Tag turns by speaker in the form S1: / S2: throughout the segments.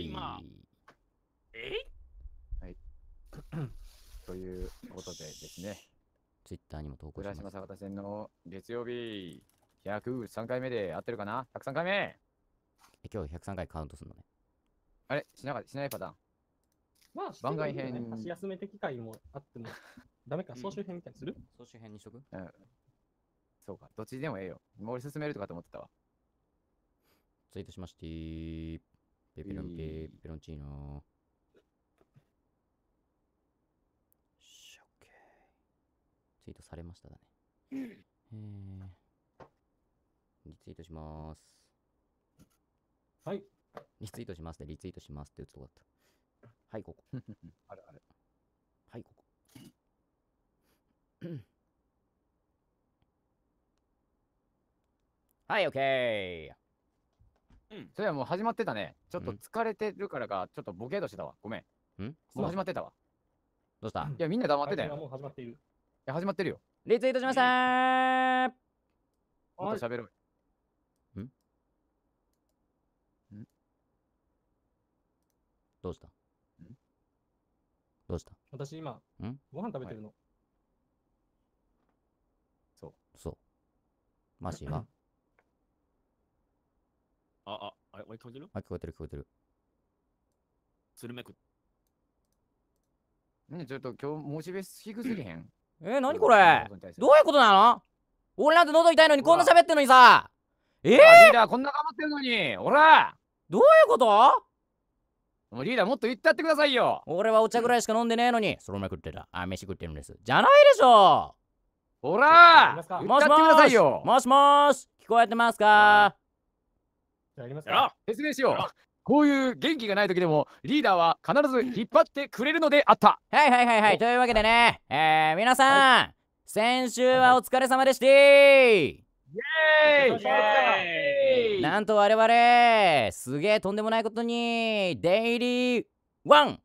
S1: 今。え
S2: ということでですね、
S3: ツイッターにも投稿します。
S2: 浦島坂田戦の月曜日、103回目で合ってるかな ?103 回目。
S3: え今日103回カウントするのね。
S2: あれ？しなかしないパターン。
S4: まあ、
S2: 番外編。
S4: してもいいよね箸休め的回もあっても、ダメか、
S1: うん
S4: 総集編みたいにする？
S3: 総集編にしとく？
S2: そうか、どっちでもええよ。もう俺進めるとかと思ってたわ。
S3: ツイートしましてー。ペペロンペ
S2: いい
S3: ペロンチーノしオッケー。ツイートされましただね。えー、リツイートします。
S4: はい。
S3: リツイートしますでリツイートしますって打つとこだった。はい、ここ。
S2: あるある。
S3: はい、ここ。はい、オッケー。
S2: それはもう始まってたね。ちょっと
S3: うん
S2: 疲れてるからか、ちょっとボケーとしてたわ。ごめん。
S3: ん？
S2: もう始まってたわ。
S3: どうした？
S2: いや、みんな黙ってたよ。
S4: もう始まっている。
S2: いや、始まってるよ。
S3: リツイートしましたー
S2: もっと喋ろう。
S3: どうした？どうした？
S4: 私今
S3: ん、
S4: ご飯食べてるの。
S3: そう。マシーは？
S1: あ、あ、あれ、俺聞こえてる？
S3: あ、聞こえてる聞こえてる。
S1: スルメク。
S2: ね、ちょっと今日モチベ低すぎへん。
S3: えー、何これ？
S2: どう
S3: どういうことなの？俺なんて喉痛いのにこんな喋ってんのにさ。え？ー、どうい
S2: リーダーこんな頑張ってるのに。おら！
S3: うこと？
S2: もうリーダーもっと言ってやってくださいよ。
S3: 俺はお茶ぐらいしか飲んでねえのに、そのまま食ってた。あ、飯食ってるんです。じゃないでしょ！
S2: おら！
S4: やりますか？
S2: 言ってやってくださいよ。
S3: もしもーし！聞こえてますか？
S4: やりますか。
S2: 説明しよう。こういう元気がない時でもリーダーは必ず引っ張ってくれるのであった。
S3: はいはいはいはい。
S4: お。
S3: というわけでね、えー、皆さん、先週はお疲れ様でして
S2: イエ
S4: よっしゃ
S2: ーイ
S3: なんと我々、すげえとんでもないことに、デイリーワン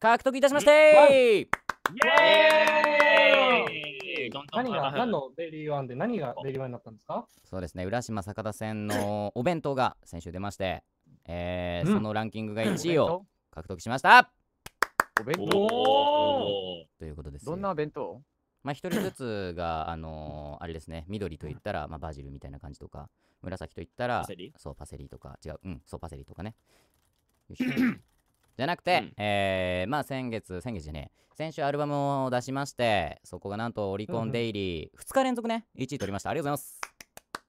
S3: 獲得いたしまして。
S2: エーイ
S1: どんどん
S4: 何が、何のデイリーワンで何がデイリーワンになったんですか？
S3: そうですね、浦島坂田戦の お弁当が先週出まして、えー
S4: うん。
S3: そのランキングが1位を獲得しました。
S2: お弁
S1: お
S2: 当？
S1: お
S3: ということです。よ
S2: どんな弁当？
S3: まあ一人ずつが、あのーあれですね、緑と言ったら、まあ、バジルみたいな感じとか、紫と言ったら
S1: パセリ、
S3: そう、パセリとか、違う、うん、そう、パセリとかね。じゃなくて、
S1: うん
S3: えー、まあ先月、先月じゃねえ、先週アルバムを出しまして、そこがなんとオリコンデイリー、2日連続ね、1位取りました。ありがとうございます。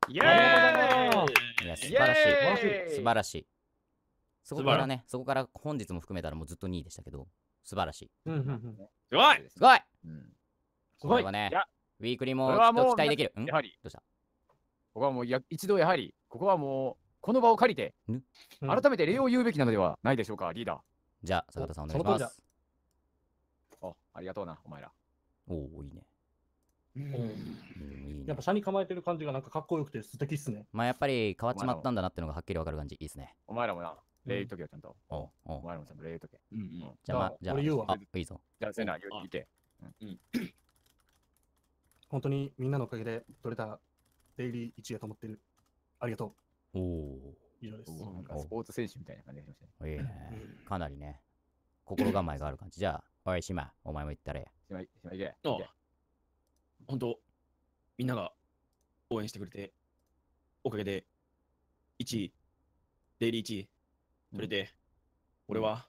S2: イ
S4: エー
S3: いや、素
S2: イ
S3: 晴らしい。素晴らしい。そこか
S1: ら
S3: らね、そこから本日も含めたらもうずっと2位でしたけど、素晴らしい。
S4: うんうんうん。
S1: すごい
S3: すごい
S2: うん
S4: すごい
S3: は。ねウィークリーもきっと期待できる。ん
S2: やはり
S3: どうした？
S2: ここはもうや一度やはりここはもうこの場を借りて
S4: うん
S2: 改めて礼を言うべきなのではないでしょうかリーダ
S3: じゃあ、坂田さんお願いします。
S2: ーあありがとうなお前ら
S3: おおいいね。
S4: うん
S3: うんいいね
S4: やっぱ。車に構えてる感じがなんかかっこよくて素敵っすね。
S3: まあやっぱり変わっちまったんだなってのがはっきりわかる感じ。いいですね。
S2: お前らもな礼言っとけよちゃんと
S3: おうおう
S2: お前らもちゃんと礼言っとけ
S1: うんうん
S3: じゃあ、ま
S4: じゃあ
S3: じゃあ、
S4: 俺言うわ
S3: あ、いいぞ。
S2: じゃあせな言
S1: あ
S2: 言って
S4: 本当にみんなのおかげで取れたデイリー1位だと思ってる。ありがと
S3: おお
S4: う。以上です。
S2: なんかスポーツ選手みたいな感じがしましたね
S3: いいね。かなりね、心構えがある感じ。じゃあ、おい、島、お前も言ったれ。
S2: しまいしまいけ
S1: あ
S2: いけ
S1: 本当みんなが応援してくれて、おかげで1位、デイリー1位取れて、俺は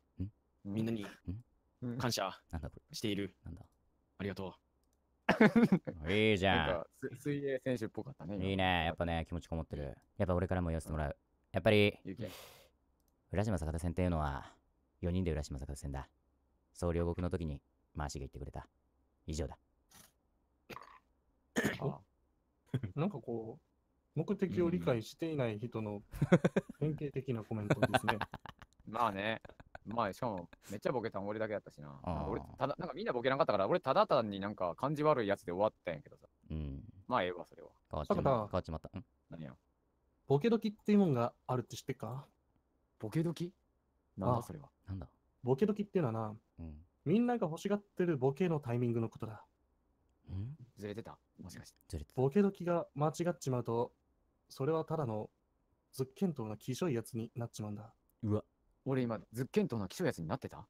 S1: みんなに
S2: うん
S1: 感謝
S3: なんだこ
S1: している。
S3: れ。なんだ。
S1: ありがと
S3: いいじゃん。
S2: なんかす水泳選手っぽかったね今
S3: いいね。やっぱね、気持ちこもってる。やっぱ俺からも言わせてもらう。やっぱり、浦島坂田戦っていうのは、4人で浦島坂田戦だ。そう両国の時に、マーシーが言ってくれた。以上だ。
S2: あ
S4: なんかこう、目的を理解していない人の典型的なコメントですね。
S2: まあねまあしかもめっちゃボケたん俺だけだったしな俺ただなんかみんなボケなかったから俺ただ単になんか感じ悪いやつで終わったんやけどさ
S3: うん。
S2: まあええわそれは
S3: 変わっちま
S4: 坂田
S3: 変わっちまった。ん
S2: 何や
S4: ボケ時っていうもんがあるって知ってっか？
S2: ボケ時なん
S4: ああ
S2: だそれは
S3: なんだ？
S4: ボケ時っていうのはな、
S3: うん。
S4: みんなが欲しがってるボケのタイミングのことだ。
S3: ん？
S2: ずれてた？もしかして
S3: ずれてた。
S4: ボケ時が間違っちまうと、それはただのズッケントな気しょいやつになっちまうんだ。
S3: うわ。
S2: 俺今、ズッケントの基礎やつになってた？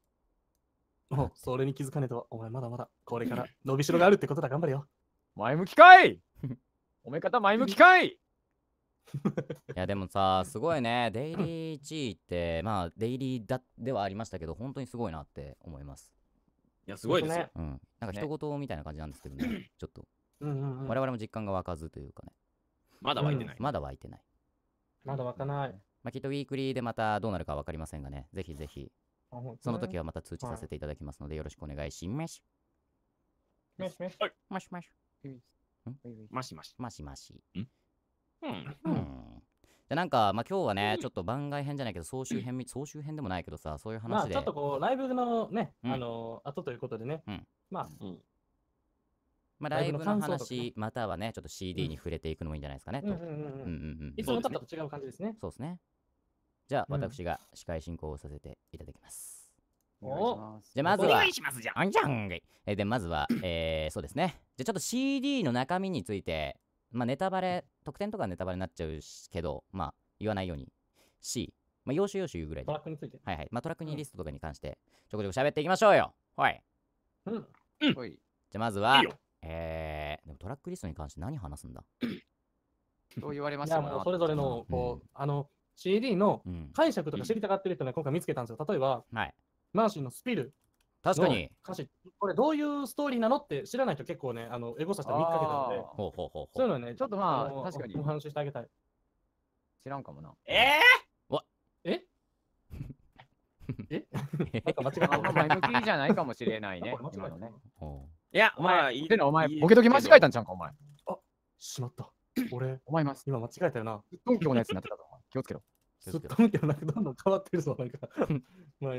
S4: もう、それに気づかねえと、お前まだまだ、これから伸びしろがあるってことだ、頑張れよ。
S2: 前向きかい 褒め方前向きかい
S3: いやでもさすごいね。デイリー G ってまあデイリーだではありましたけど本当にすごいなって思います。
S1: いや、すごいですよ。
S3: うん。なんか人事みたいな感じなんですけどね。ちょっと。
S4: うんうんうん。
S3: 我々も実感が湧かずというかね。
S1: まだ湧いてない。
S3: まだ湧いてない。
S4: まだ湧かない。
S3: まあきっとウィークリーでまたどうなるか分かりませんがね。ぜひぜひ。その時
S4: は。
S3: はまた通知させていただきますのでよろしくお願いします。
S4: めしめし
S3: もしもし。
S1: マシマシ。
S3: ましまし
S1: うん。
S3: うん。じゃあなんか、まあ、今日はね、ちょっと番外編じゃないけど、総集編み、総集編でもないけどさ、そういう
S4: まあ
S3: 話で、
S4: ちょっとこう、ライブのね、
S3: うん。
S4: あの、後ということでね。
S3: うん、
S4: まあ、
S3: まあ、
S4: ライブの
S3: 話、またはね、ちょっと CD に触れていくのもいいんじゃないですかね、と。
S4: うんうんうんうん。
S3: うんうんうん。
S4: いつもと違う感じですね。
S3: そうですね。じゃあ、
S4: うん
S3: 私が司会進行をさせていただきます。
S2: お。
S3: じゃあ、まずは
S1: お願い、しますじゃん
S3: じゃん。えで、まずは、えー、そうですね。じゃあ、ちょっと CD の中身について、まあ、ネタバレ、特典とかはネタバレになっちゃうしけど、まあ、言わないようにし、まあ、要所要所言うぐらい
S4: ト
S3: で
S4: ラックについて。
S3: はいはい。まあ、トラックにリストとかに関して、ちょこちょこ喋っていきましょうよ。はい。
S4: うん。
S2: おい
S3: じゃあ、まずは、
S1: い
S3: えー、でもトラックリストに関して何話すんだ？
S2: そう言われましたも
S4: うそれぞれの、こ
S3: うん
S4: う、あの、CD の
S3: うん。
S4: 解釈とか知りたがってる人ね、今回見つけたんですよ。例えば、
S3: はい。
S4: マーシーのスピルの
S3: 確かに。
S4: 歌詞、これどういうストーリーなのって知らない人結構ね、あの、エゴサしたら見かけたので、
S3: ほうほうほうほ。
S4: そういううのね、
S2: ちょっとまあ
S4: の
S2: 確かに
S4: お話ししてあげたい。
S2: 知らんかもな。
S1: え
S4: ええ？
S3: え？
S4: なんか間違った
S2: あんま前向きじゃないかもしれないね今のね。
S1: いや、
S2: お前
S1: まあ、いい
S2: でな、お前ボケとき間違えたんちゃうんか、お前。
S4: しまった。俺、
S2: お前今、す
S4: 今間違えたよな。
S2: っとんきょうのやつになってたぞ。気をつけろ。
S4: すっと見てもなんかどんどん変わってるぞ、なんか。まあ、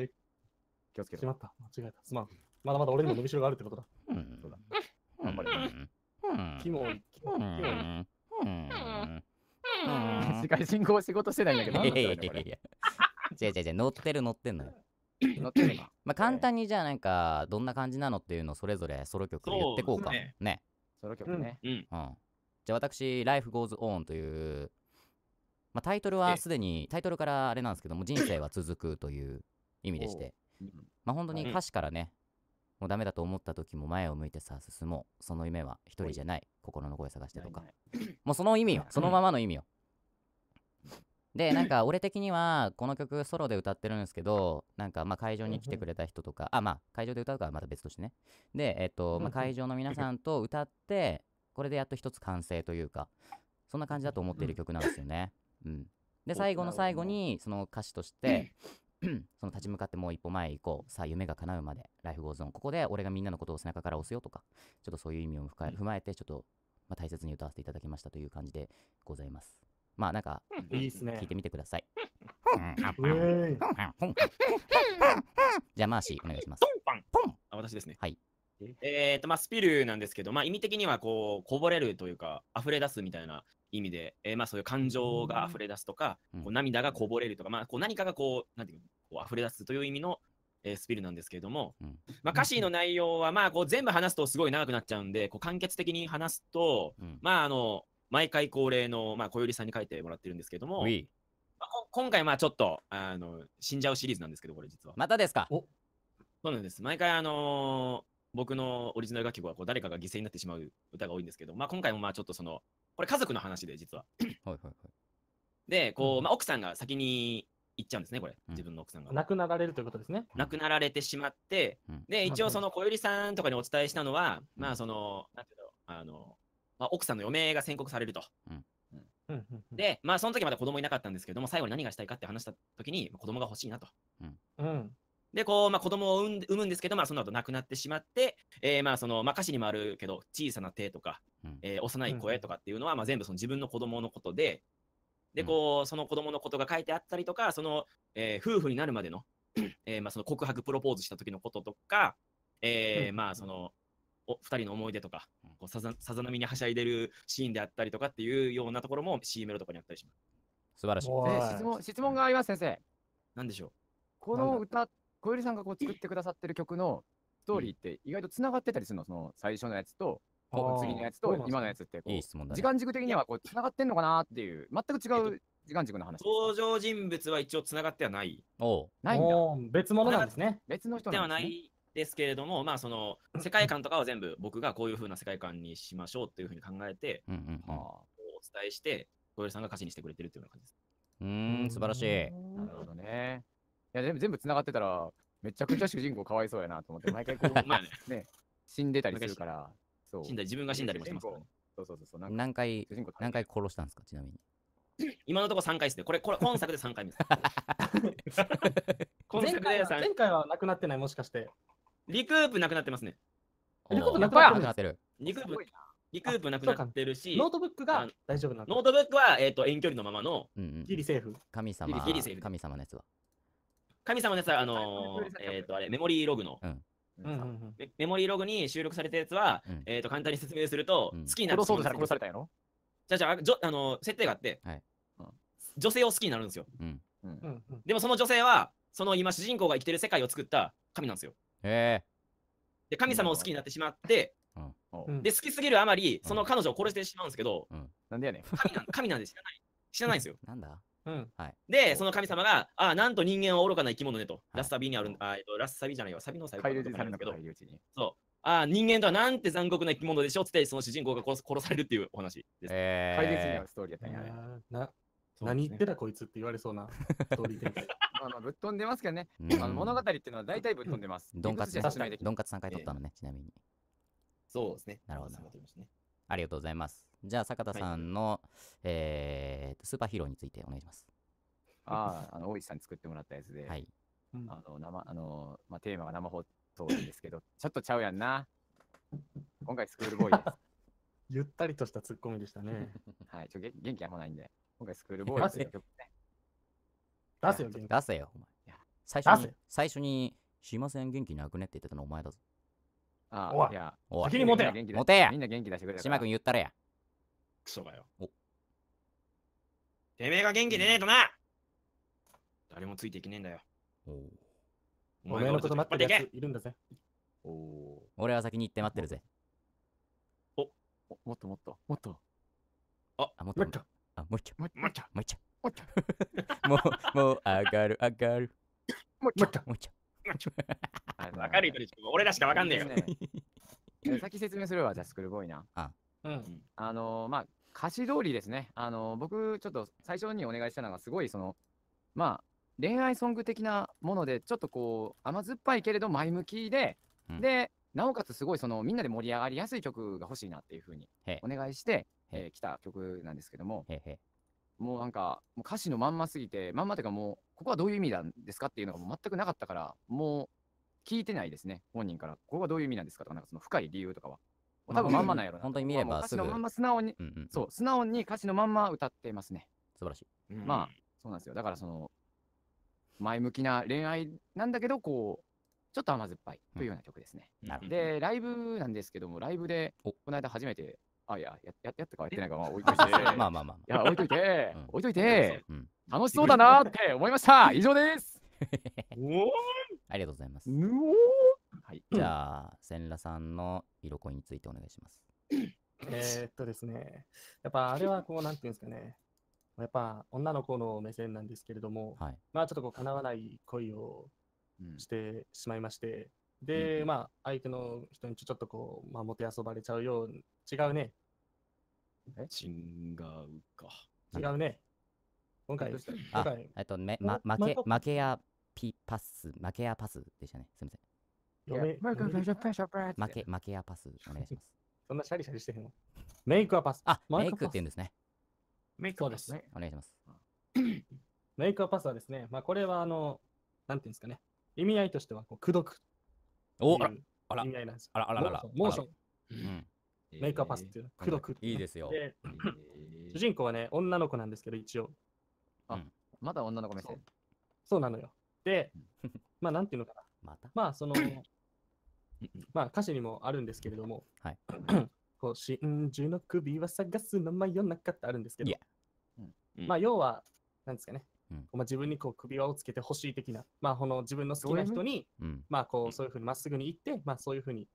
S2: 気をつけろ。
S4: しまった。間違えた。すまん。まだまだ俺にも伸びしろがあるってことだ。
S3: う。うん。
S2: そうだ
S3: うん。
S2: 頑張れ
S3: うん。
S4: キモい。キモい。キ
S3: うん。
S4: モい。
S3: うん。
S2: 世界進行仕事してないんだけど。
S3: いやいやいやいや。違う違う違う、乗ってる乗ってんのよ。
S2: 乗ってるな。
S3: まあ、簡単にじゃあなんか、どんな感じなのっていうのをそれぞれソロ曲で言ってこうか。
S1: そうです
S3: ね。
S2: ソロ曲ね。
S1: うん。
S3: うん。じゃあ私、Life Goes On という、まあ、タイトルは
S1: え
S3: すでに、タイトルからあれなんですけども、人生は続くという意味でして、まあ本当に歌詞からね、もうダメだと思った時も前を向いてさ、進もう。その夢は一人じゃない。心の声探してとか。もうその意味よ。そのままの意味よ。で、なんか俺的には、この曲ソロで歌ってるんですけど、なんかまあ会場に来てくれた人とか、あ、まあ会場で歌うかはまた別としてね。で、えっと、まあ会場の皆さんと歌って、これでやっと一つ完成というか、そんな感じだと思っている曲なんですよね。うん。で、最後の最後に、その歌詞として、その立ち向かってもう一歩前へ行こう。さあ、夢が叶うまで、 Life goes on。ここで俺がみんなのことを背中から押すよとか、ちょっとそういう意味を踏まえて、ちょっと、まあ、大切に歌わせていただきましたという感じでございます。まあ、なんか、
S4: いいっすね。
S3: 聞いてみてください。じゃあ、マーシー、お願いします。
S1: ポ。ンパン。
S3: ポン。
S1: あ、私ですね。
S3: はい。
S1: えっと、まあ、 Spill なんですけど、まあ、意味的には、こう、こぼれるというか、溢れ出すみたいな意味で、えーまあ、そういう感情が溢れ出すとか、
S3: うん
S1: こう涙がこぼれるとか、まあ、こう何かがこう、なんていうの、こう溢れ出すという意味の、えースピルなんですけれども、
S3: うん
S1: まあ、歌詞の内容は、まあ、こう全部話すとすごい長くなっちゃうんで、こう簡潔的に話すと、
S3: うん。
S1: まあ、あの、毎回恒例の、まあ、小よりさんに書いてもらってるんですけども、まあこ今回、まあ、ちょっと、あの、死んじゃうシリーズなんですけど、これ実は。
S3: またですか？
S1: そうなんです。毎回、あのー僕のオリジナル楽曲はこう誰かが犠牲になってしまう歌が多いんですけど、まあ、今回もまあちょっとその、これ家族の話で実は。
S3: はいはいはい。
S1: で、こう、
S4: うん
S1: まあ、奥さんが先に行っちゃうんですね、これ。
S3: うん
S1: 自分の奥さんが。
S4: 亡くなられるということですね。
S1: 亡くなられてしまって、
S3: うん
S1: で、一応その小百合さんとかにお伝えしたのは、
S3: うん
S1: まあその、なんていうの、あの、まあ、奥さんの余命が宣告されると。
S4: うんうんうん、
S1: で、まあその時まだ子供いなかったんですけども、最後に何がしたいかって話した時に、子供が欲しいなと。
S4: うん。
S1: で、こう、まあ、子供を産ん産むんですけど、まあ、その後亡くなってしまって、えーまあ、その、まあ、歌詞にもあるけど、小さな手とか、
S3: うん
S1: えー幼い声とかっていうのは、まあ、全部その自分の子供のことで、で、
S3: うん
S1: こう、その子供のことが書いてあったりとか、その、えー夫婦になるまでの、えーまあ、その告白、プロポーズした時のこととか、えー
S4: うん
S1: まあ、その、お二人の思い出とか
S3: うん、
S1: こうさざさざ波にはしゃいでるシーンであったりとかっていうようなところも C メロとかにあったりします。
S3: 素晴らしい。
S2: 質問質問があります、先生。
S1: なんでしょ
S2: この歌、小百合さんがこう作ってくださってる曲のストーリーって意外とつながってたりするの、その最初のやつと、次のやつと今のやつってこう
S3: いい質問だね。
S2: 時間軸的にはこうつながってんのかなっていう、全く違う時間軸の話ですか？
S1: 登場人物は一応つながってはない
S3: おう
S2: ないんだ。
S4: おー別物なんですね。
S2: 別の人
S1: では
S2: なんですね。
S1: ないですけれども、まあその世界観とかは全部僕がこういう風な世界観にしましょうっていう風に考えて、
S3: うんうんうん
S2: あ
S1: お伝えして、小出さんが歌詞にしてくれてるっていうような感じです。
S3: うーん素晴らしい
S2: あなるほどね。いや、全部全部繋がってたら、めちゃくちゃ主人公かわいそうやなと思って、毎回こう、
S1: まあね、
S2: ね、死んでたりするから、そう。
S1: 死んだり自分が死んだりもしてますからね。
S2: そうそうそうそう。なんか
S3: 何回
S2: 主人公
S3: 何回殺したんですかちなみに？
S1: 今のところ3回ですね。これ、これ 今作で3回目です。今
S4: 前回は
S1: 作で三
S4: 前回はなくなってない、もしかして。
S1: Recoup なくなってますね。
S4: え
S3: Recoup
S4: なくなってる
S3: なくなってる
S1: Recoup
S2: すごいな
S1: Recoup なくなってるし、
S4: ノートブックが大丈夫なんだ
S1: ノートブックは、えー、と遠距離のままの
S3: うんうん
S4: ギリセーフ。
S3: 神様
S1: ギリセーフ
S3: 神様のやつは
S1: 神様のやつは、あのーえっ、と、あれ、メモリーログの、
S4: うん。うん。うん。
S1: メメモリーログに収録されたやつは、
S3: うん。
S1: えっ、と、簡単に説明すると、
S3: うん。
S1: 好きになって
S2: 殺そうとしたら殺され
S1: た。
S2: たやろ？
S1: じゃあじゃああのー設定があって、
S3: はい。
S2: うん
S1: 女性を好きになるんですよ。
S3: うん。
S2: うん。
S4: うん。うん
S1: でもその女性は、その今主人公が生きてる世界を作った神なんですよ。
S3: へえ。
S1: で、神様を好きになってしまって、
S2: お
S4: うん。
S1: で、好きすぎるあまり、その彼女を殺してしまうんですけど、
S2: なんでやねん。
S1: 神なん神なんで知らない。知らないんですよ。
S3: なんだ？
S4: うん。
S1: で、その神様が、あなんと人間は愚かな生き物ねと、
S3: い。
S1: ラスサビにある、あえっとラスサビじゃないわ、サビの最後
S2: 改良
S1: か
S2: 人されるのか、
S1: なんですけど、
S2: 改良地に。
S1: あ人間とはなんて残酷な生き物でしょっつって、その主人公が殺す殺されるっていうお話です。
S3: へ
S2: 改良地に
S3: え
S2: はストーリーやったんや
S4: な
S1: そう
S4: 何言ってたこいつって言われそうなストーリー展開。
S2: まあまあ、ぶっ飛んでますけどね。
S3: うん。
S2: あの物語っていうのは大体ぶっ飛んでます。
S3: ドンカツドンカツ3回取ったのねちなみに。
S1: そうですね。
S3: なるほど
S1: そうですね。
S3: ありがとうございますじゃあ坂田さんのえーとスーパーヒーローについてお願いします。
S2: ああ、あの、大石さんに作ってもらったやつで、
S3: はい。
S4: うん。
S2: あの、生、あの、まあ、テーマが生放送なんですけど、ちょっとちゃうやんな。今回スクールボーイです。
S4: ゆったりとしたツッコミでしたね。
S2: はい、ちょ、げ元気あんまないんで、今回スクールボーイという曲ね。
S4: 出せよ、元気。
S3: 出せよお前。
S2: いや。
S3: 最初に
S4: 出せ
S3: 最初にすいません元気なくねって言ってたのお前だぞ。
S2: ああ、い。や、
S4: 先に持てよ。
S2: みんな元気出
S3: 持てや
S2: みんな元気出してくれた
S3: 島君言ったらや
S1: クソがよ。
S3: お。
S1: てめえが元気でねえとな。誰もついていけねえんだよ。
S3: おう。
S4: お前のこと待ってるやついるんだぜ。
S2: おお
S3: 俺は先に行って待ってるぜ。
S2: ー、お。もっともっと、もっと、
S3: あ。もっと。
S4: もっと。
S3: あもう一丁
S2: もっと、
S1: もっと
S3: もう一丁
S2: もっと、
S3: もう もう上がる上がる。
S2: もっ
S4: もっと
S3: もう一丁
S1: わかる人に俺らしかわかんねえよ。
S2: 先説明するわ、じゃあスクールボーイな。
S4: うん。
S2: あのーまあ、歌詞通りですね。あのー僕、ちょっと最初にお願いしたのが、すごい、その、まあ、恋愛ソング的なもので、ちょっとこう、甘酸っぱいけれど前向きで、
S3: うん
S2: で、なおかつすごい、その、みんなで盛り上がりやすい曲が欲しいなっていうふうに
S3: へ
S2: お願いして、
S3: へ
S2: えー来た曲なんですけども、もうなんか、もう歌詞のまんますぎて、まんまというかもう、ここはどういう意味なんですかっていうのがもう全くなかったから、もう聞いてないですね、本人から。ここはどういう意味なんですかとか、なんかその深い理由とかは。多分まんまなんやろな。
S3: 本当に見れば
S2: 歌詞のまんま素直に、
S3: うんうん
S2: そう、素直に歌詞のまんま歌ってますね。
S3: 素晴らしい。
S1: うん。
S2: まあ、そうなんですよ。だからその、前向きな恋愛なんだけど、こう、ちょっと甘酸っぱいというような曲ですね。
S3: なるほど。
S2: で、ライブなんですけども、ライブで、
S3: お。
S2: この間初めて、あ、いや、やややったかやってないかは置いといて、
S3: まあまあまあま
S2: いや、置いといて、
S3: うん。
S2: 置いといて、
S3: う。ん。
S2: 楽しそうだなって思いました。以上です。
S1: おお
S3: ありがとうございます。
S2: ぬおーはい。
S3: じゃあ千羅さんの色恋についてお願いします。
S4: えーっとですね、やっぱあれはこう、なんていうんですかね、やっぱ女の子の目線なんですけれども、
S3: はい。
S4: まあちょっとこう、叶わない恋を
S2: うん
S4: してしまいまして、で、まあ相手の人にちょっとこう、まあ、もてあそばれちゃうよう、違うね、
S1: 違うか。
S4: 違うね。今回、
S2: どうした
S3: あ
S4: 今回、
S3: えっとま負け負けやピパス。負けやパスでしたね。すみま
S4: 嫁
S2: マイク
S4: 嫁
S2: プレッシャープレッシャープレッシャー
S3: せん負け負けやパスお願いします。
S4: そんなシャリシャリしてへんわ。メイクはパス。
S3: あ
S4: マイク
S3: メイクって言うんですね。
S1: メイ
S4: そうです。
S3: お願いします。
S4: メイクはパスはですね、まあこれはあの、なんていうんですかね、意味合いとしてはこう、くってい
S3: おあら
S4: う
S3: あら。
S4: 意味合いなんですよ。
S3: あらあらあら。
S4: モーション、
S3: うん。
S4: メイクアップパスっていうくって
S3: いいですよ。
S4: 主人公はね、女の子なんですけど、一応。
S2: まだ女の子目線。
S4: そう。なのよ。で、まあ、なんていうのかな。
S3: また？
S4: まあ、その、まあ、歌詞にもあるんですけれども、
S3: はい。
S4: こう、真珠の首は探すの真夜中ってあるんですけどまあ、要は、なんですかね、まあ、自分にこう首輪をつけてほしい的な、まあ、この自分の好きな人に、
S3: うん。
S4: まあ、こう、そういうふうにまっすぐに行って、まあ、そういうふうに、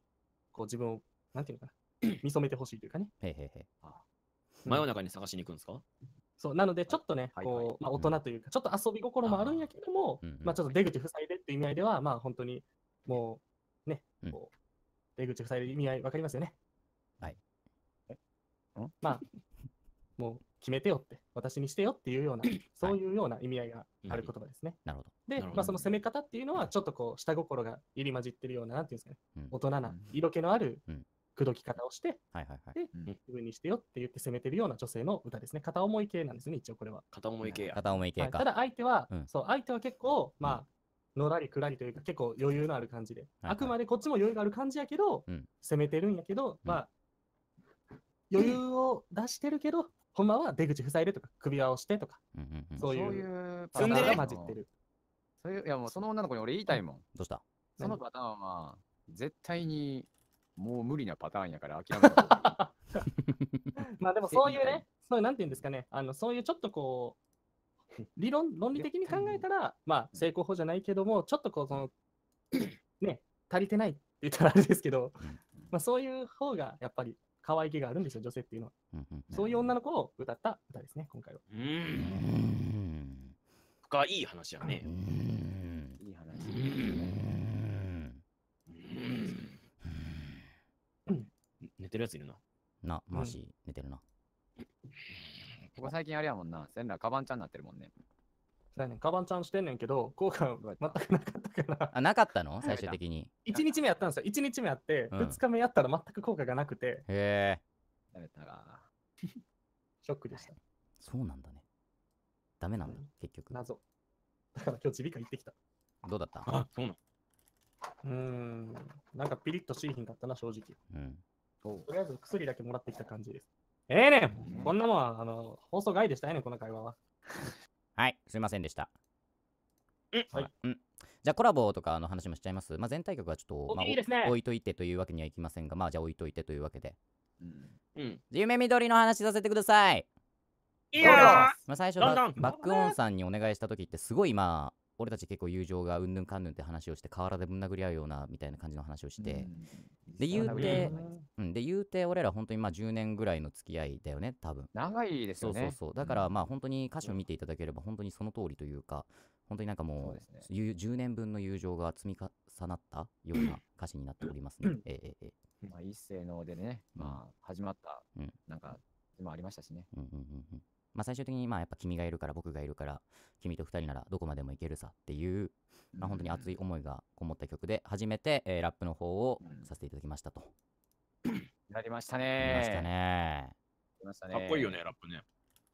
S4: こう、自分を、なんていうのかな、見初めてほしいというかね。
S3: へいへいへい。
S1: 真夜中に探しに行くんですか？
S4: そうなので、ちょっとね、
S2: はいはい。
S4: こうまあ、大人というか、ちょっと遊び心もあるんやけども、まあ、ちょっと出口塞いでっていう意味合いでは、まあ、本当にもうね
S3: うん、
S4: こう出口塞いでる意味合い分かりますよね。
S3: はい
S4: まあ、もう決めてよって、私にしてよっていうような、そういうような意味合いがある言葉ですね。
S3: なるほど。
S4: で、まあ、その攻め方っていうのは、ちょっとこう、下心が入り混じってるような、なんていうんですかね、
S3: うん
S4: 大人な
S2: うん、
S4: 色気のある
S3: うん
S4: 口説き方をして、
S3: はいはいはい。
S4: で、
S2: うん
S4: 自分にしてよって言って攻めてるような女性の歌ですね。片思い系なんですね、一応これは。
S1: 片思い系や。
S3: 片思い系か。
S4: はいただ相手は、
S3: うん
S4: そう、相手は結構、まあ、のらりくらりというか、結構余裕のある感じで、
S3: はい
S4: あくまでこっちも余裕がある感じやけど、
S3: うん。
S4: 攻めてるんやけど、まあ、余裕を出してるけど、ほんまは出口塞いでとか、首輪をしてとか、
S3: うんうんうん。
S4: そういう混じってる。
S2: そういういやもうその女の子に俺言いたいもん。
S3: どうした？
S2: そのパターンは絶対にもう無理なパターンやから諦めた
S4: まあでもそういうね、そういうなんていうんですかね、あのそういうちょっとこう、理論、論理的に考えたら、まあ成功法じゃないけども、ちょっとこう、その、ね、足りてないって言ったらあれですけど、まあそういう方がやっぱり可愛げがあるんですよ、女性っていうのは。そういう女の子を歌った歌ですね、今回は。
S1: う。
S3: うんん
S1: 深い話やね
S3: う。ん
S2: いい話。
S3: うん
S1: 寝てるやついるな。
S3: な、マジ寝てるな。
S2: ここ最近あれやもんな。せんらカバンちゃんになってるもんね。
S4: そうやねん、カバンちゃんしてんねんけど、効果全くなかったから、
S3: あ、なかったの？最終的に。
S4: 1日目やったんですよ、1日目やって、
S3: うん
S4: 2日目やったら全く効果がなくて、
S3: へえ。
S2: やめたら。
S4: ショックでした。
S3: そうなんだね。ダメなんだ
S4: うん、
S3: 結局。
S4: 謎。だから今日耳鼻科行ってきた。
S3: どうだった？
S1: あ、そうなん。
S4: うーん、なんかピリッとしいひんかったな、正直。
S3: うん。
S4: とりあえず薬だけもらってきた感じです。ええねんこんなもんは、あの、放送外でしたよね、この会話は。
S3: はい、すいませんでした。
S1: うん
S4: はい
S3: うん。じゃあコラボとかの話もしちゃいます。まあ、全体曲はちょっと、
S4: お
S3: まあ、
S4: いいですね
S3: お置いといてというわけにはいきませんが、まあ、じゃあ置いといてというわけで。
S2: うん
S1: うん。
S3: 夢緑の話させてください。
S1: い
S2: やー
S3: まあ、最初バックオンさんにお願いした時ってすごいまあ俺たち結構友情がうんぬんかんぬんって話をして河原でぶん殴り合うようなみたいな感じの話をして、で言うてうん。で言うて俺ら本当にまあ10年ぐらいの付き合いだよね多分。
S2: 長いですよね。
S3: そうそうそう。だからまあ本当に歌詞を見ていただければ本当にその通りというか本当になんかも
S2: そううね。
S3: ゆ10年分の友情が積み重なったような 歌詞になっておりますね、えええええ
S2: まあ、一斉のでね、まあ、始まった
S3: うん、
S2: なんか、もありましたしね。
S3: うんうんうんうんまあ最終的にまあやっぱ君がいるから僕がいるから君と二人ならどこまでもいけるさっていうまあ、本当に熱い思いがこもった曲で初めて、えーラップの方を
S2: うん
S3: させていただきましたと。
S2: やりました
S3: 見
S2: ね。
S3: ましたね。
S2: やりましたね。
S1: かっこいいよね、ラップね。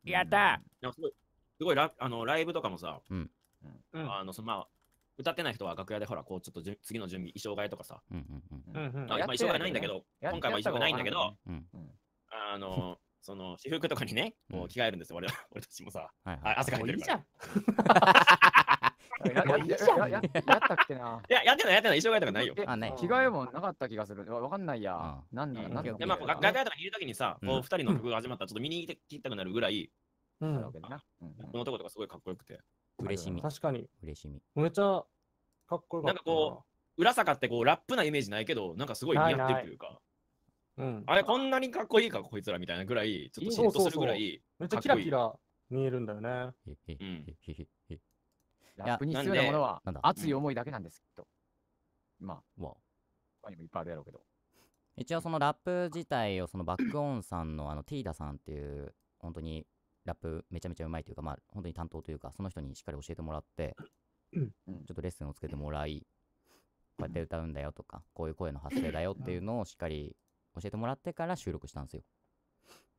S2: うん。
S3: やった
S1: なんかすごい、すごいラあのライブとかもさ、
S4: うん
S1: あのそのまあ、歌ってない人は楽屋でほら、こうちょっとじゅ次の準備、衣装替えとかさ、
S3: うんうんうん
S1: まあ衣装替えないんだけど、
S2: や
S1: 今回も衣装替えないんだけど、
S3: うん
S1: あの、その私服とかにね、
S3: うん
S1: こう着替えるんですよ、俺は 俺たちもさ、
S3: はいはい
S1: あ汗かいてるから。
S2: ややややややったっけな。
S1: い や、やってない、やってない、衣装替えとかないよ。
S2: え
S3: あない
S2: 着替えもなかった気がする。わわかんないや。なんだ
S1: うん
S2: なんだ
S1: でまあ、こう楽楽屋とかにいるときにさ、こ
S3: う
S1: 二人の曲が始まったらちょっと見に行きたくなるぐらい、
S4: うん
S1: このとことかすごいかっこよくて。
S3: 嬉しみ。
S4: 確かに、
S3: 嬉しみ。
S4: めっちゃかっこよかった。
S1: なんかこ浦坂ってこうラップなイメージないけど、なんかすごい似合ってるというか、
S4: う、うん、
S1: あれこんなにかっこいいか、こいつらみたいなぐらい、ちょっと嫉妬するぐらい、
S4: めっちゃキラキラ見えるんだよね。
S3: へへへへへへ
S2: ラップに必要なものは
S3: なんだ
S2: 熱い思いだけなんですと。まあ、他にもいっぱいあるやろうけど。
S3: 一応そのラップ自体をそのバックオンさんのあのティーダさんっていう本当にラップめちゃめちゃうまいというかまあ本当に担当というかその人にしっかり教えてもらって
S4: うん。
S3: ちょっとレッスンをつけてもらいこうやって歌うんだよとかこういう声の発声だよっていうのをしっかり教えてもらってから収録したんですよ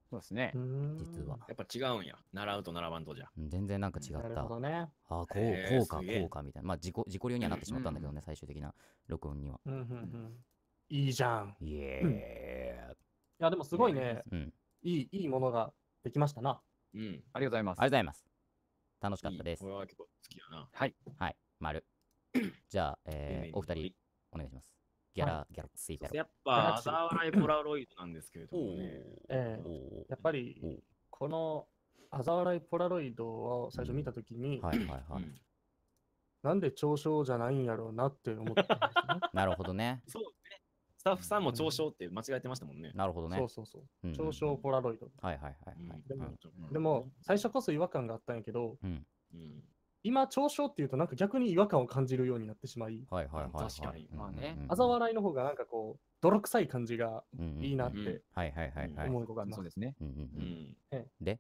S2: そうですね
S4: う。ん
S3: 実は
S1: やっぱ違うんや。習うと習わんとじゃ。
S3: うん全然なんか違った
S4: なるほどね。
S3: ああこう
S1: へー
S3: こうか
S1: すげえ
S3: こうかみたいなまあ自己自己流にはなってしまったんだけどね最終的な録音には
S4: うんうんうん、いいじゃん。い
S3: イエ
S4: や、でもすごいね、
S3: ーイうん
S4: いいいいものができましたな。
S1: うん。
S2: ありがとうございます。
S3: ありがとうございます楽しかったです
S1: いいこれは結構好きやな。
S2: はい。
S3: はい、丸。じゃあ、えーお二人、お願いします。ギャラ、ギャラツイペロ。
S1: やっぱ、ザワライポラロイドなんですけれどもね。
S4: え
S3: ー
S4: やっぱりこのアザワライポラロイドを最初見たときに、
S3: はいはいはい。
S1: うん
S4: なんで長所じゃないんやろうなって思ったんですね。
S3: なるほどね。
S1: そうね。スタッフさんも嘲笑って間違えてましたもんね。
S3: なるほどね
S4: そうそうそう。
S3: うんうんうん
S4: 嘲笑ポラロイド。
S3: はいはいはいはい
S4: でも
S3: うん
S4: でも、最初こそ違和感があったんやけど、
S3: うん
S1: うん、
S4: 今、嘲笑っていうと、なんか逆に違和感を感じるようになってしまい、
S3: はいはいはいはい。
S1: 確かに。
S3: うん
S2: まあね。
S3: うんうん。
S4: 嘲笑いの方がなんかこう、泥臭い感じがいいなっ
S1: うん
S4: て
S3: はいはいはいはい。
S4: 思うことがあります。
S2: そう。ですね。
S3: うんうん
S1: う
S3: うん。
S1: ん。
S3: で？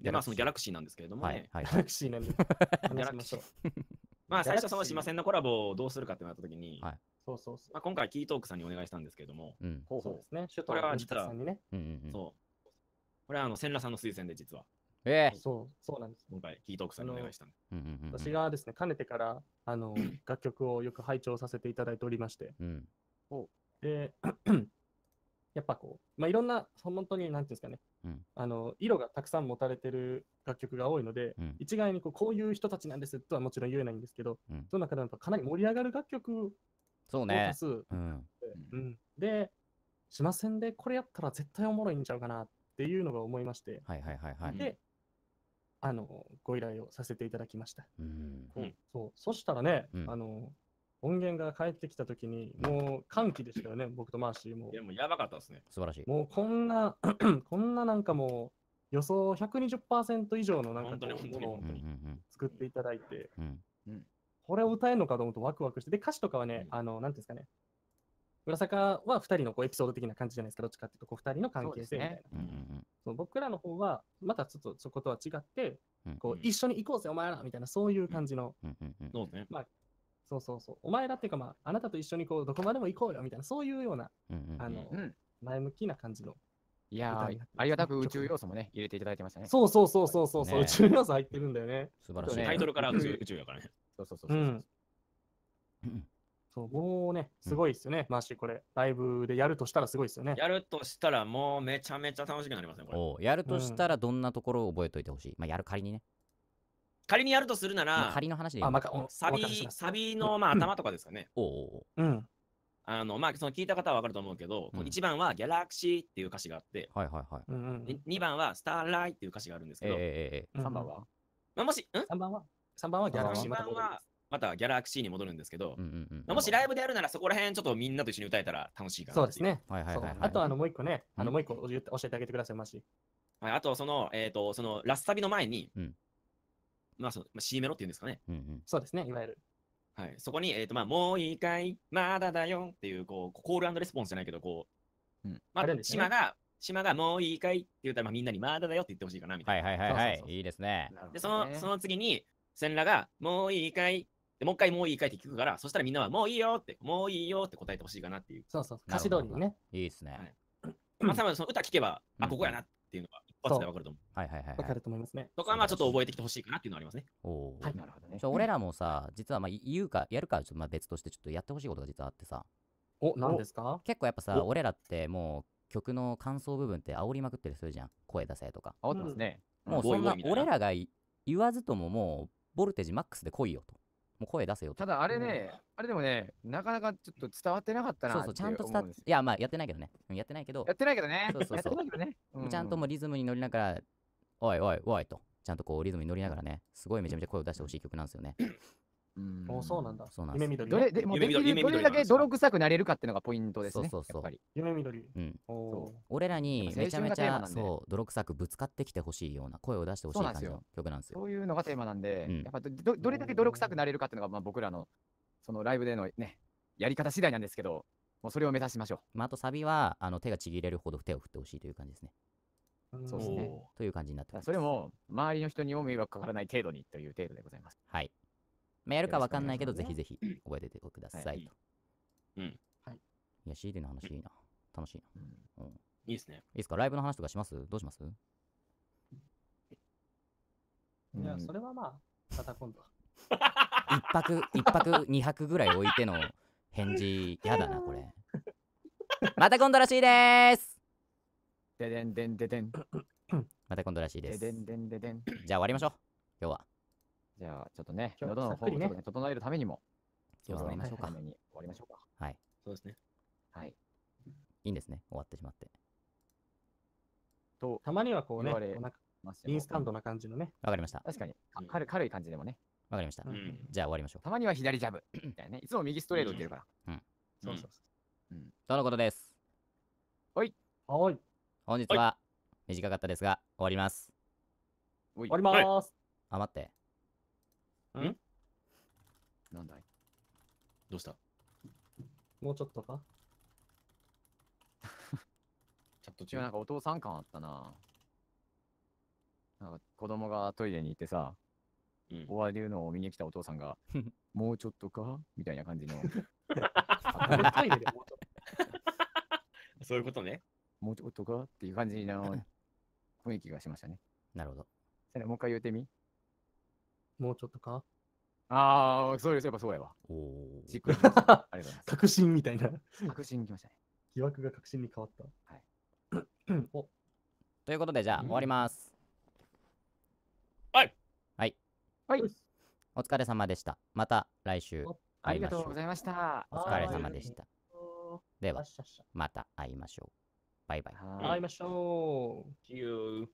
S1: で、まあ、そのギャラクシーなんですけれどもね、
S3: はいはい。
S4: ギャラクシーなんで。話しましょう。
S1: まあ、最初そのしませんのコラボをどうするかってなった時に、
S3: はい。
S4: そうそうそ
S1: まあ、今回キートークさんにお願いしたんですけれども、
S3: うん。
S4: う。そう。ですね。首
S1: これは
S4: 都
S1: 実は
S4: さんにね。
S3: うんうんうん。
S1: そう。これはあの千羅さんの推薦で実は、
S3: ええ。
S4: そう、そうなんです。
S1: 今回キートークさんにお願いしたんで。
S3: うんうんうんうん。
S4: 私がですね、かねてから、あの、楽曲をよく拝聴させていただいておりまして、
S3: うん。
S4: で、やっぱこう、まあ、いろんな、本当に、なんていうんですかね、
S3: うん。
S4: あの、色がたくさん持たれてる楽曲が多いので、
S3: うん。
S4: 一概にこうこういう人たちなんですとはもちろん言えないんですけど、
S3: うん。
S4: その中でもやっぱかなり盛り上がる楽曲を
S3: そうね。
S4: 多数、
S3: うん。
S4: うん。で、しませんで、これやったら絶対おもろいんちゃうかなっていうのが思いまして、
S3: はいはいはいはい。
S4: で、あの、ご依頼をさせていただきました。
S3: うん。
S1: うん。
S4: そう。そしたらね、
S3: うん。
S4: あの、音源が返ってきたときに、もう歓喜でしたよね、僕とマーシーも。
S1: い。や、もうやばかったですね。
S3: 素晴らしい。
S4: もうこんな、こんななんかもう予想120%以上のなんかものを作っていただいて、
S3: うん。
S4: これを歌えるのかと思うとワクワクして、で、歌詞とかはね、
S1: うん。
S4: あの、なんていうんですかね、浦坂は2人のこうエピソード的な感じじゃないですか、どっちかっていうと、こう2人の関係性みたいな。僕らの方は、またちょっとそことは違って、
S3: うん
S4: こう
S1: うん
S4: 一緒に行こうぜ、お前らみたいな、そういう感じの、
S1: そう。
S4: そうそうお前らっていうか、まあ、あなたと一緒にこうどこまでも行こうよみたいな、そういうようなあの
S2: うん。
S4: 前向きな感じの。
S2: いやありがたく宇宙要素もね、入れていただいてましたね。
S4: そうそうそうそうそう、そう
S3: ね
S4: 宇宙要素入ってるんだよね。
S3: 素晴らしい
S2: ね
S1: タイトルから宇宙宇宙やからね。
S2: そうそうそうそうう。
S4: ん。
S3: うん
S4: そう、もうね、すごいですよね、マーシー、これ。ライブでやるとしたらすごいですよね。
S1: やるとしたらもうめちゃめちゃ楽しくなりますね、これ。
S3: おうやるとしたらどんなところを覚えといてほしい？まあやる仮にね。
S1: 仮にやるとするな
S3: まあ
S1: ら、
S3: 仮の話で
S4: あ、まか、お
S1: サビサビのまあ頭とかですかね。
S3: おうおうおう
S4: うん。
S1: あの、まあ、その聞いた方はわかると思うけど、
S3: うん。
S1: 1番はギャラクシーっていう歌詞があって、
S3: はいはいはい。
S4: うんうん
S1: で2番はスターライっていう歌詞があるんですけど、
S3: ええええええ
S4: うん。
S2: 3番は？
S1: まあ、もし、ん
S4: ?3 番は ?3 番は？ギャラクシー
S1: 2
S4: また
S1: 番はまたギャラクシーに戻るんですけど、
S3: うんうんうん
S1: まあもしライブでやるならそこら辺ちょっとみんなと一緒に歌えたら楽しいかなってい
S4: そうです。ね。
S3: はいはいはいはい
S4: あと、あの、もう一個ね、あの、
S3: うん
S4: もう一個教えてあげてください、マーシー。
S1: はい、あと、その、えっ、と、そのラスサビの前に、
S3: うん
S1: まあ、その、まあ、C メロっていうんですかね。
S3: うんうん
S4: そうですね、いわゆる。
S1: はい、そこに、えっ、と、まあ、もういいかい、まだだよっていう、こう、コールレスポンスじゃないけど、こう、
S2: うん
S1: まあ
S4: あね
S1: 島が、島がもういいかいって言ったら、まあ、みんなにまだだよって言ってほしいかな、みたな。
S3: はいいはいはいは
S4: そうそうそう
S3: いいいですね
S1: で、その、その次に、千羅が、もういいかい、でもう一回もういいかいって聞くから、そしたらみんなはもういいよって、もういいよって答えてほしいかなっていう。
S4: そうそう、歌詞通りにね、
S3: いいですね。
S1: まあ、多分その歌聞けば、あ、
S3: うん。
S1: ここやなっていうのが一発でわかると思う。
S3: はいはいはいはい。
S4: わかると思いますね。
S1: そこはまあちょっと覚えてきてほしいかなっていうのはありますね。
S3: おお
S4: はい。
S2: なるほどね。
S3: 俺らもさ実はまあ言うかやるかはちょっとまあ別としてちょっとやってほしいことが実はあってさ。
S4: お、何ですか？
S3: 結構やっぱさ
S4: お。
S3: 俺らってもう曲の感想部分って煽りまくってるするじゃん。声出せとか。
S2: 煽ってますね。
S3: もうそんな俺らがい言わずとももうボルテージマックスで来いよともう声出せよと。
S2: ただあれね、あれでもね、なかなかちょっと伝わってなかったな
S3: そうそうちゃんと伝わっていやまあやってないけどね。うんやってないけど。
S2: やってないけどね。
S3: そうそうそう。
S2: やってないけどね。う
S3: ちゃんともうリズムに乗りながらおいおいおいと。ちゃんとこうリズムに乗りながらねすごいめちゃめちゃ声を出してほしい曲なんですよね
S2: うん
S4: お、そうなんだ。
S3: そうなんです
S4: 夢緑、
S2: どれでもうできる
S1: 夢緑
S2: どれだけ泥臭くなれるかっていうのがポイントですね。
S3: そうそうそう
S2: やっぱり。
S4: 夢緑。
S3: うん
S4: おー
S3: 俺らにめちゃめちゃ
S2: 青春がテーマなんで
S3: そう泥臭くぶつかってきてほしいような声を出してほしい
S2: そうなんですよ
S3: 感じの曲なんですよ
S2: そういうのがテーマなんで、
S3: うん
S2: やっぱどどどれだけ泥臭くなれるかっていうのが、まあ、僕らのそのライブでのね、やり方次第なんですけど、もうそれを目指しましょ
S3: まあ、あとサビはあの手がちぎれるほど手を振ってほしいという感じですね。
S4: うん
S2: そうですね
S1: お
S3: という感じになって
S2: う。
S3: ます。
S2: それも周りの人にお迷惑かからない程度にという程度でございます。
S3: はい。まあ、やるかわかんないけど、ぜひぜひ覚えててくださいと。
S1: はいうん
S4: はい
S3: いや、CD の話いいな。楽しいな。
S2: うん
S1: いいですね。
S3: いいですか？ライブの話とかします？どうします？
S4: いや、
S2: うん
S4: それはまあ、また今度。
S3: 一泊、一泊二泊ぐらい置いての返事、やだな、これ。また今度らしいです
S2: ででんでんででん。
S3: また今度らしいで。
S2: ですでんでんででん。
S3: じゃあ終わりましょう。今日は。
S2: じゃあ、ちょっとね、
S4: 今日
S2: 喉の方をちょっとね整えるためにも、
S3: 今日は終わりましょうか
S2: 早。めに終わりましょうか。
S3: はい。
S1: そうですね。
S2: はい。
S3: いいんですね。終わってしまって。
S2: と、
S4: たまにはこうね、インスタントな感じのね。
S3: わかりました。
S2: 確かに、軽軽い感じでもね。
S3: わかりました
S4: う。
S1: うんん。
S3: じゃあ終わりましょう。
S2: たまには左ジャブ みたいなね。いつも右ストレート打ってるから。
S4: そうそうそう。
S3: とのことです。
S4: はい。
S3: 本日は短かったですが、終わります。
S4: 終わります。
S3: あ、待って。
S2: なんだい？
S1: どうした？
S4: もうちょっとか？
S1: チャット
S2: 違う、なん
S1: 中。
S2: かお父さん感あったな。なんか子供がトイレに行ってさ、
S1: うん。
S2: 終わるのを見に来たお父さんが、もうちょっとか？みたいな感じの、
S4: あトイレでもうちょっ
S1: そういうことね。
S2: もうちょっとか？っていう感じの雰囲気がしましたね。
S3: なるほど。
S2: それもう一回言ってみ？
S4: ともうちょっとか？
S2: ああ、そうです、やっぱそうやわ。
S3: おお。
S2: しっくりきました。ありがとうございます。
S4: 確信みたいな。
S2: 確信にきましたね。
S4: 疑惑が確信に変わった。
S2: はい。
S4: お
S3: ということで、じゃあ終わります。
S1: はい。
S3: はい。
S2: はい。
S3: お疲れ様でした。また来週
S4: お
S2: ありが
S3: 会いましょう。
S2: とうございました。
S3: お疲れ様でした。では
S4: あっ、しゃっしゃ。
S3: また会いましょう。バイバイ。
S2: は
S4: 会いましょう。
S1: See you.